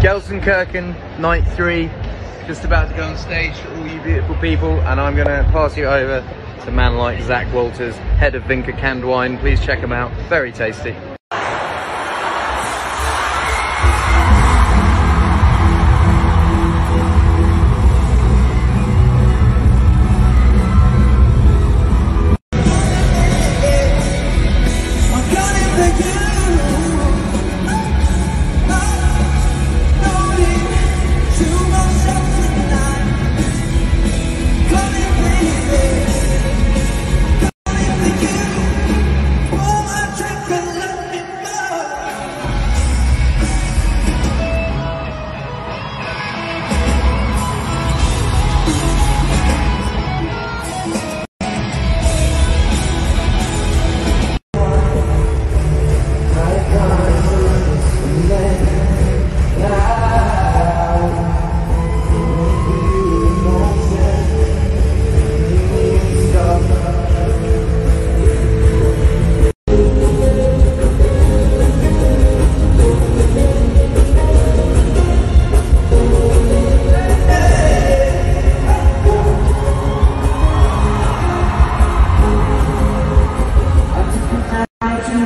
Gelsenkirchen, night three. Just about to go on stage to all you beautiful people, and I'm gonna pass you over to a man like Zach Walters, head of Vinca Canned Wine. Please check him out. Very tasty.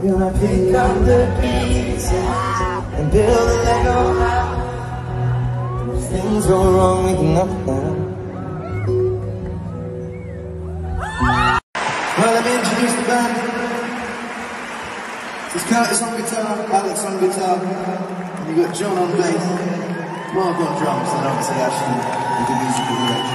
I'm gonna pick up the pieces and build a Lego house. Things go wrong, we can knock. Well, let me introduce the band. Is Curtis on guitar, Alex on guitar, and you got John on bass. I've got drums, and obviously Ashley with the musical direction.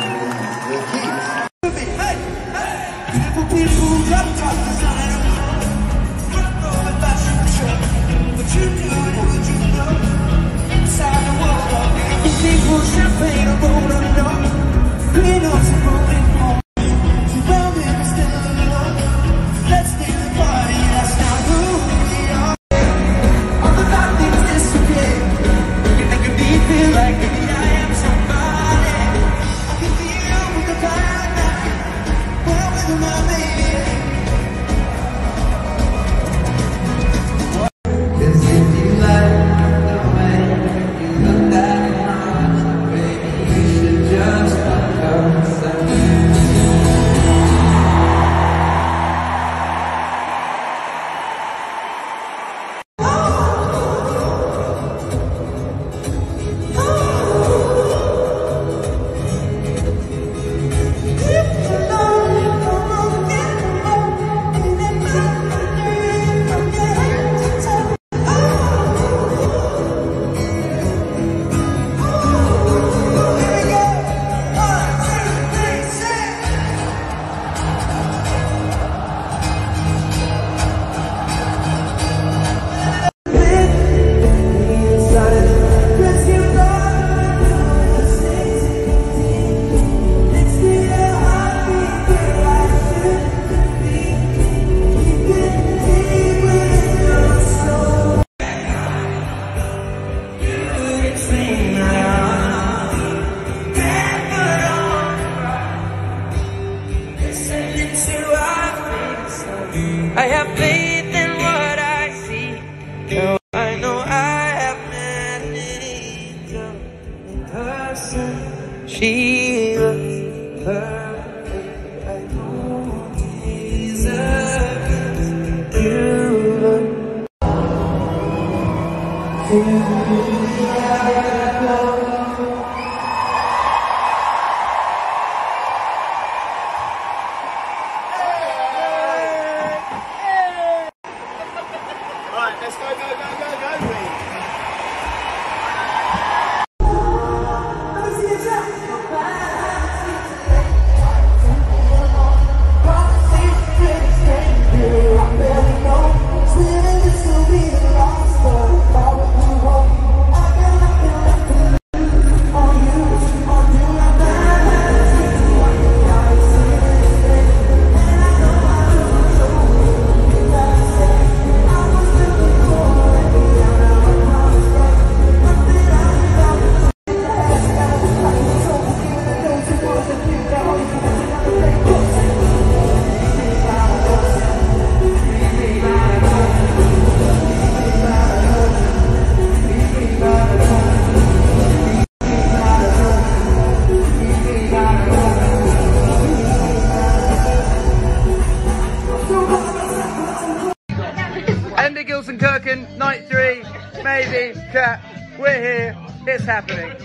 no night three, maybe, cat. We're here. It's happening.